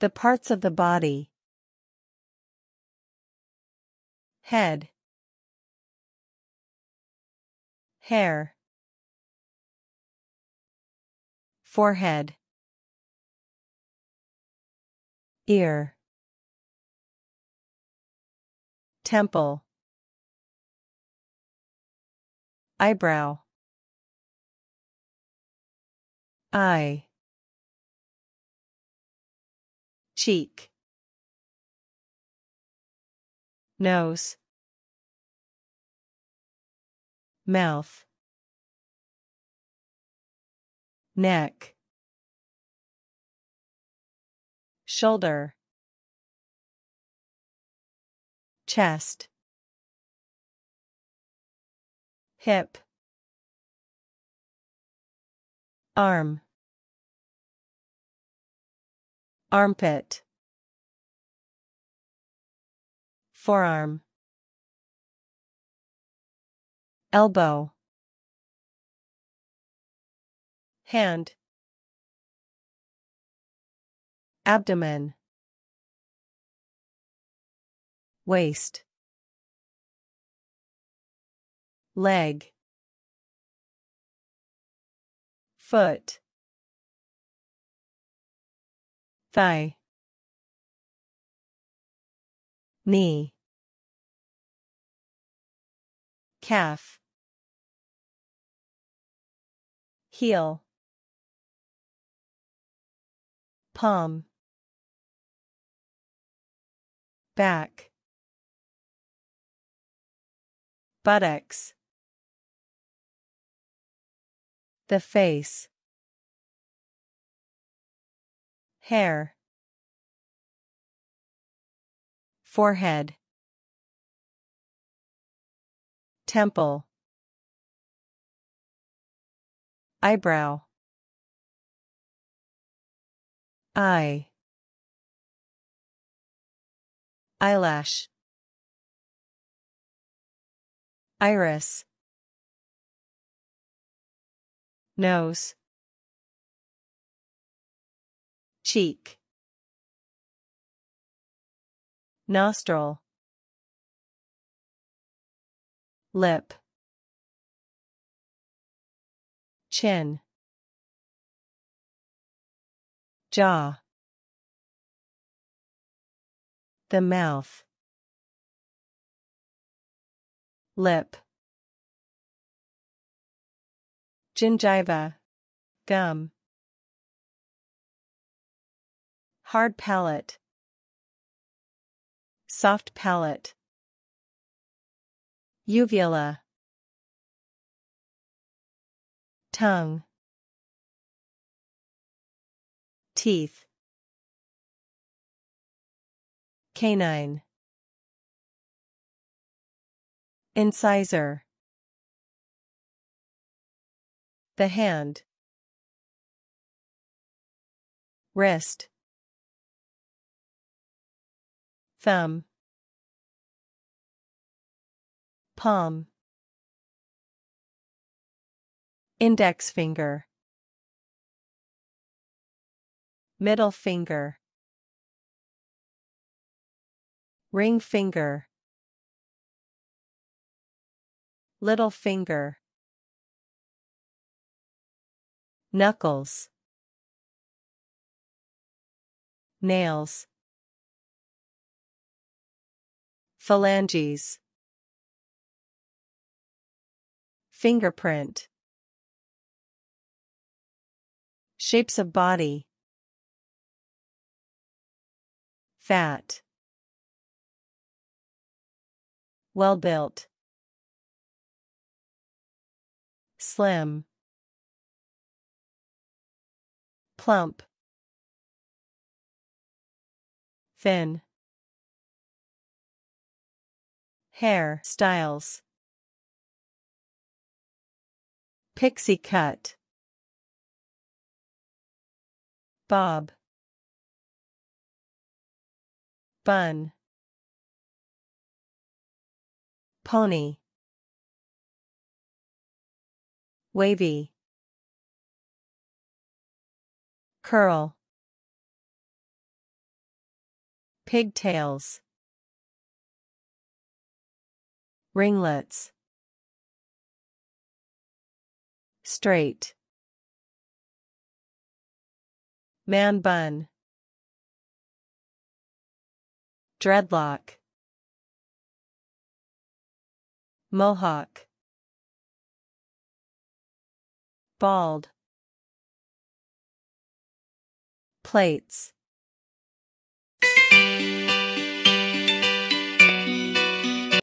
The parts of the body. Head. Hair. Forehead. Ear. Temple. Eyebrow. Eye. Cheek. Nose. Mouth. Neck. Shoulder. Chest. Hip. Arm. Armpit. Forearm. Elbow. Hand. Abdomen. Waist. Leg. Foot. Thigh. Knee. Calf. Heel. Palm. Back. Buttocks. The face. Hair. Forehead. Temple. Eyebrow. Eye. Eyelash. Iris. Nose. Cheek. Nostril. Lip. Chin. Jaw. The mouth. Lip. Gingiva. Gum. Hard palate. Soft palate. Uvula. Tongue. Teeth. Canine. Incisor. The hand. Wrist. Thumb. Palm. Index finger. Middle finger. Ring finger. Little finger. Knuckles. Nails. Phalanges. Fingerprint. Shapes of body. Fat. Well built. Slim. Plump. Thin. Hair styles. Pixie cut. Bob. Bun. Pony. Wavy. Curl. Pigtails. Ringlets. Straight. Man bun. Dreadlock. Mohawk. Bald. Plaits.